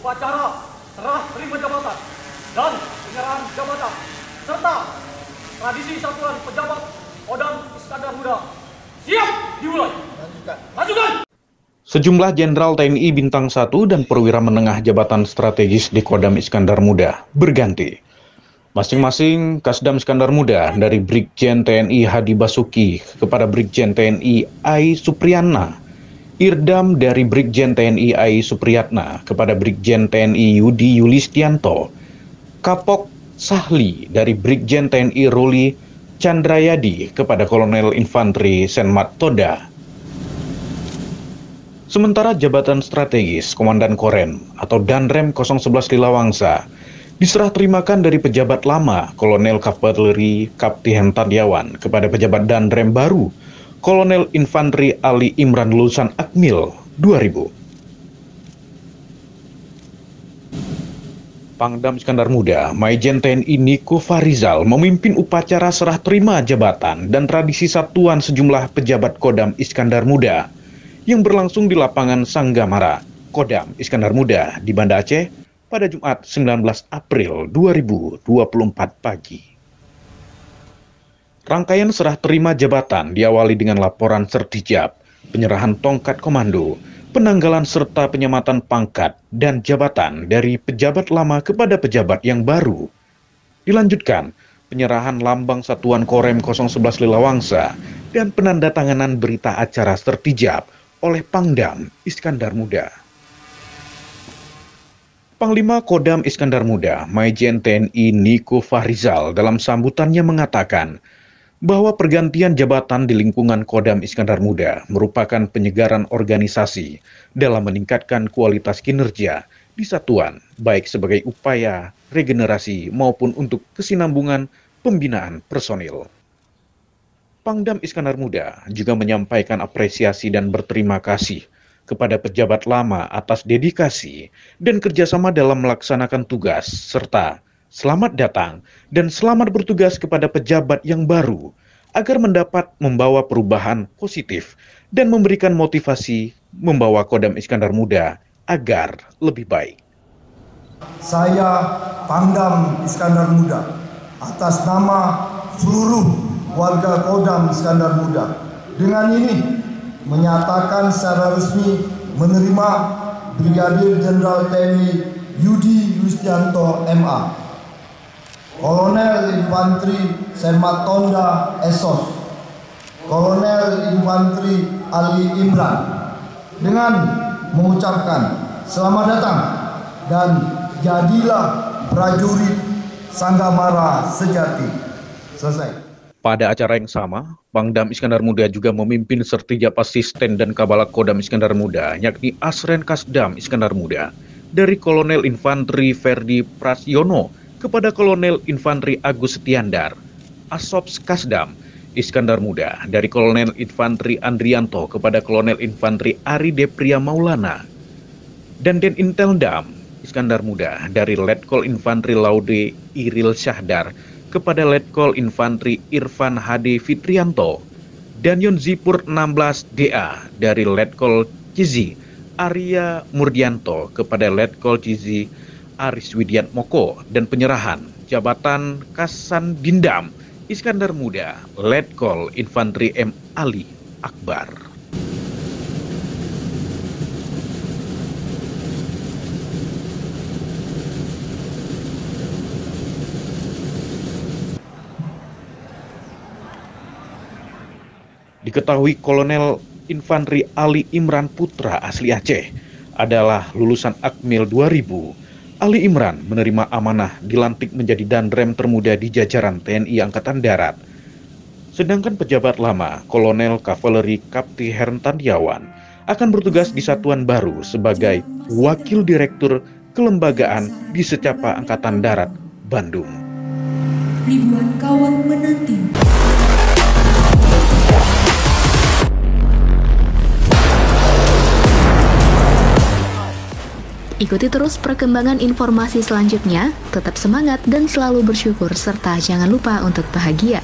upacara serah terima jabatan dan penyerahan jabatan serta tradisi satuan pejabat Kodam Iskandar Muda. Siap dimulai. Lanjutkan. Sejumlah Jenderal TNI Bintang 1 dan perwira menengah jabatan strategis di Kodam Iskandar Muda berganti. Masing-masing Kasdam Iskandar Muda dari Brigjen TNI Hadi Basuki kepada Brigjen TNI Ai Supriyana, Irdam dari Brigjen TNI Ai Supriyatna kepada Brigjen TNI Yudi Yulistianto, Kapok Sahli dari Brigjen TNI Ruli Chandrayadi kepada Kolonel Infanteri Senmat Toda, Sementara jabatan strategis Komandan Korem atau Danrem 011 Lilawangsa diserah terimakan dari pejabat lama Kolonel Kavaleri Kapten Tadiawan kepada pejabat Danrem baru Kolonel Infanteri Ali Imran lulusan Akmil 2000. Pangdam Iskandar Muda, Maijen TNI Niko Farizal memimpin upacara serah terima jabatan dan tradisi satuan sejumlah pejabat Kodam Iskandar Muda yang berlangsung di lapangan Sanggamara, Kodam Iskandar Muda di Banda Aceh pada Jumat 19 April 2024 pagi. Rangkaian serah terima jabatan diawali dengan laporan sertijab, penyerahan tongkat komando, penanggalan serta penyematan pangkat dan jabatan dari pejabat lama kepada pejabat yang baru. Dilanjutkan, penyerahan lambang Satuan Korem 011 Lilawangsa dan penandatanganan berita acara sertijab oleh Pangdam Iskandar Muda. Panglima Kodam Iskandar Muda, Maijen TNI Niko Fahrizal dalam sambutannya mengatakan bahwa pergantian jabatan di lingkungan Kodam Iskandar Muda merupakan penyegaran organisasi dalam meningkatkan kualitas kinerja di satuan, baik sebagai upaya regenerasi maupun untuk kesinambungan pembinaan personil. Pangdam Iskandar Muda juga menyampaikan apresiasi dan berterima kasih kepada pejabat lama atas dedikasi dan kerjasama dalam melaksanakan tugas, serta selamat datang dan selamat bertugas kepada pejabat yang baru agar mendapat membawa perubahan positif dan memberikan motivasi membawa Kodam Iskandar Muda agar lebih baik. Saya Pangdam Iskandar Muda atas nama seluruh warga Kodam Iskandar Muda. Dengan ini menyatakan secara resmi menerima Brigadir Jenderal TNI Yudi Yustianto MA, Kolonel Infanteri Sermatonda Esos, Kolonel Infanteri Ali Imran dengan mengucapkan selamat datang dan jadilah prajurit Sanggamara sejati. Selesai. Pada acara yang sama, Pangdam Iskandar Muda juga memimpin sertijab asisten dan kabalak Kodam Iskandar Muda, yakni Asren Kasdam Iskandar Muda, dari Kolonel Infanteri Ferdi Prasyono kepada Kolonel Infanteri Agus Setiandar, Asops Kasdam Iskandar Muda, dari Kolonel Infanteri Andrianto kepada Kolonel Infanteri Ari Depria Maulana, dan Den Inteldam Iskandar Muda dari Letkol Infanteri Laude Iril Syahdar kepada Letkol Infanteri Irfan Hadi Fitrianto dan Zipur 16 DA dari Letkol Cizi Arya Murdianto kepada Letkol Cizi Aris Widiat Moko dan penyerahan jabatan Kasan Dindam Iskandar Muda Letkol Infanteri M Ali Akbar. Diketahui Kolonel Infanteri Ali Imran Putra asli Aceh adalah lulusan Akmil 2000. Ali Imran menerima amanah dilantik menjadi dandrem termuda di jajaran TNI Angkatan Darat. Sedangkan pejabat lama, Kolonel Kavaleri Kapti Herntandiawan, akan bertugas di satuan baru sebagai Wakil Direktur Kelembagaan di Secapa Angkatan Darat, Bandung. Ribuan kawan menanti. Ikuti terus perkembangan informasi selanjutnya, tetap semangat dan selalu bersyukur serta jangan lupa untuk bahagia.